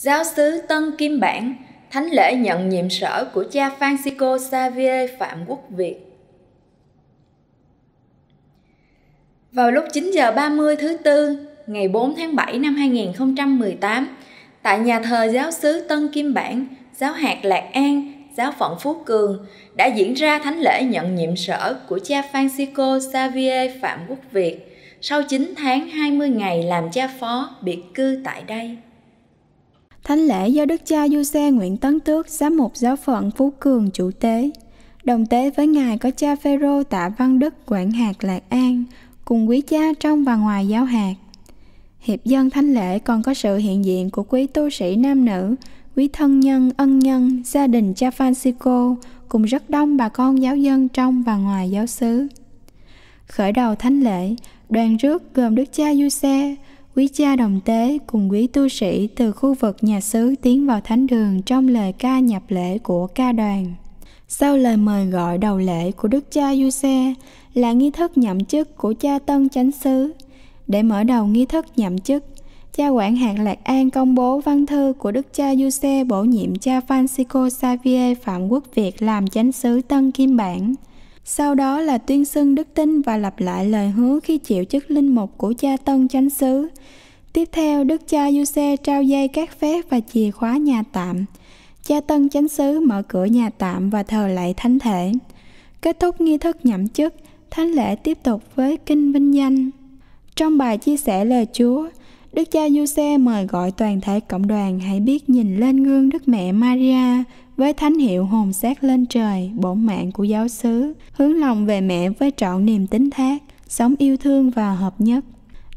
Giáo sứ Tân Kim Bản, thánh lễ nhận nhiệm sở của cha Francisco Xavier Phạm Quốc Việt. Vào lúc 9 giờ 30 thứ tư, ngày 4 tháng 7 năm 2018, tại nhà thờ giáo sứ Tân Kim Bản, giáo hạt Lạc An, giáo phận Phú Cường đã diễn ra thánh lễ nhận nhiệm sở của cha Francisco Xavier Phạm Quốc Việt sau 9 tháng 20 ngày làm cha phó biệt cư tại đây. Thánh lễ do Đức cha Du Xe Nguyễn Tấn Tước, giám mục giáo phận Phú Cường chủ tế. Đồng tế với Ngài có cha Phêrô Tạ Văn Đức quản hạt Lạc An, cùng quý cha trong và ngoài giáo hạt. Hiệp dân thánh lễ còn có sự hiện diện của quý tu sĩ nam nữ, quý thân nhân, ân nhân, gia đình cha Francisco, cùng rất đông bà con giáo dân trong và ngoài giáo xứ. Khởi đầu thánh lễ, đoàn rước gồm Đức cha Du Xe, quý cha đồng tế cùng quý tu sĩ từ khu vực nhà xứ tiến vào thánh đường trong lời ca nhập lễ của ca đoàn. Sau lời mời gọi đầu lễ của Đức cha Du Xe là nghi thức nhậm chức của cha Tân Chánh Sứ. Để mở đầu nghi thức nhậm chức, cha quản hạt Lạc An công bố văn thư của Đức cha Du Xe bổ nhiệm cha Francisco Xavier Phạm Quốc Việt làm chánh sứ Tân Kim Bản. Sau đó là tuyên xưng đức tin và lặp lại lời hứa khi chịu chức linh mục của cha Tân Chánh xứ Tiếp theo, Đức cha Du Xe trao dây các phép và chìa khóa nhà tạm. Cha Tân Chánh xứ mở cửa nhà tạm và thờ lạy thánh thể. Kết thúc nghi thức nhậm chức, thánh lễ tiếp tục với kinh vinh danh. Trong bài chia sẻ lời Chúa, Đức cha Du Xe mời gọi toàn thể cộng đoàn hãy biết nhìn lên gương Đức Mẹ Maria với thánh hiệu hồn xác lên trời, bổn mạng của giáo xứ, hướng lòng về mẹ với trọn niềm tín thác, sống yêu thương và hợp nhất.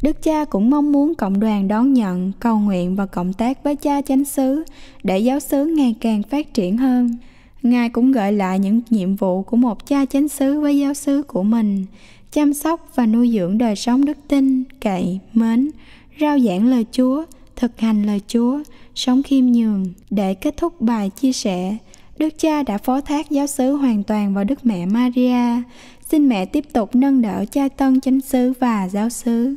Đức cha cũng mong muốn cộng đoàn đón nhận, cầu nguyện và cộng tác với cha chánh xứ để giáo xứ ngày càng phát triển hơn. Ngài cũng gợi lại những nhiệm vụ của một cha chánh xứ với giáo xứ của mình, chăm sóc và nuôi dưỡng đời sống đức tin, cậy, mến, rao giảng lời Chúa, thực hành lời Chúa, sống khiêm nhường. Để kết thúc bài chia sẻ, Đức cha đã phó thác giáo xứ hoàn toàn vào Đức Mẹ Maria. Xin mẹ tiếp tục nâng đỡ cha tân chánh xứ và giáo xứ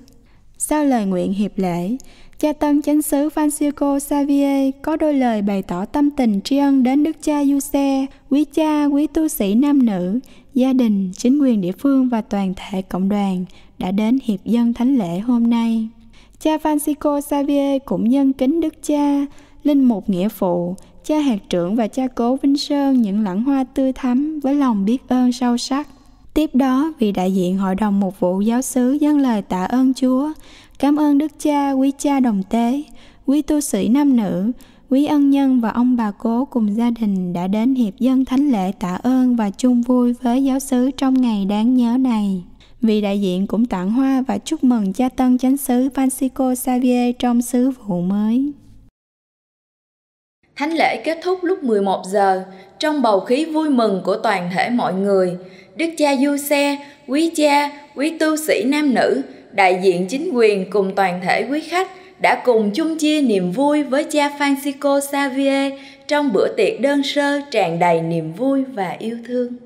Sau lời nguyện hiệp lễ, cha tân chánh xứ Francisco Xavier có đôi lời bày tỏ tâm tình tri ân đến Đức cha Du Xe, quý cha, quý tu sĩ nam nữ, gia đình, chính quyền địa phương và toàn thể cộng đoàn đã đến hiệp dân thánh lễ hôm nay. Cha Francisco Xavier cũng nhân kính Đức Cha, Linh Mục Nghĩa Phụ, cha hạt trưởng và cha cố Vinh Sơn những lẵng hoa tươi thắm với lòng biết ơn sâu sắc. Tiếp đó, vị đại diện Hội đồng Mục vụ Giáo sứ dâng lời tạ ơn Chúa, cảm ơn Đức Cha, quý cha đồng tế, quý tu sĩ nam nữ, quý ân nhân và ông bà cố cùng gia đình đã đến hiệp dân thánh lễ tạ ơn và chung vui với giáo sứ trong ngày đáng nhớ này. Vị đại diện cũng tặng hoa và chúc mừng cha tân chánh sứ Francisco Xavier trong sứ vụ mới. Thánh lễ kết thúc lúc 11 giờ trong bầu khí vui mừng của toàn thể mọi người. Đức cha Du Xe, quý cha, quý tu sĩ nam nữ, đại diện chính quyền cùng toàn thể quý khách đã cùng chung chia niềm vui với cha Francisco Xavier trong bữa tiệc đơn sơ tràn đầy niềm vui và yêu thương.